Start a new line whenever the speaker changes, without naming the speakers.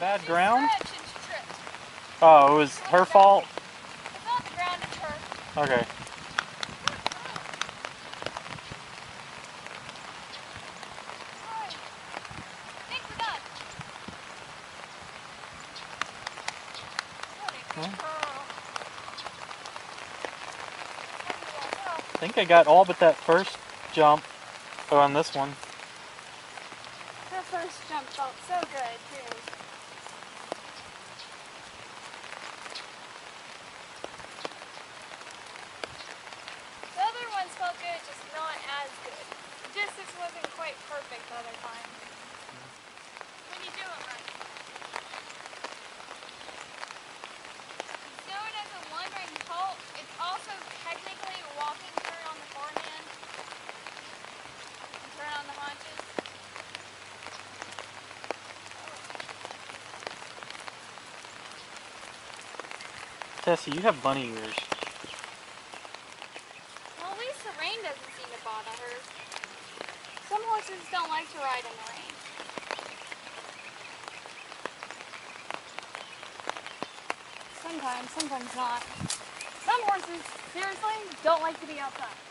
bad ground?
stretched and she tripped.
Oh, it was her fault?
It's not the ground, it's her.
Okay.
I think we're done. What a good hmm?
Huh?
girl.
I got all but that first jump oh, on this one.
That first jump felt so good too. The other good, just not as good. Distance wasn't quite perfect the other. When you do it right. Known as a one-ring halt, it's also technically a walking turn on the forehand. and Turn on the haunches.
Tessie, you have bunny ears.
Rain doesn't seem to bother her. Some horses don't like to ride in the rain. Sometimes, sometimes not. Some horses, seriously, don't like to be outside.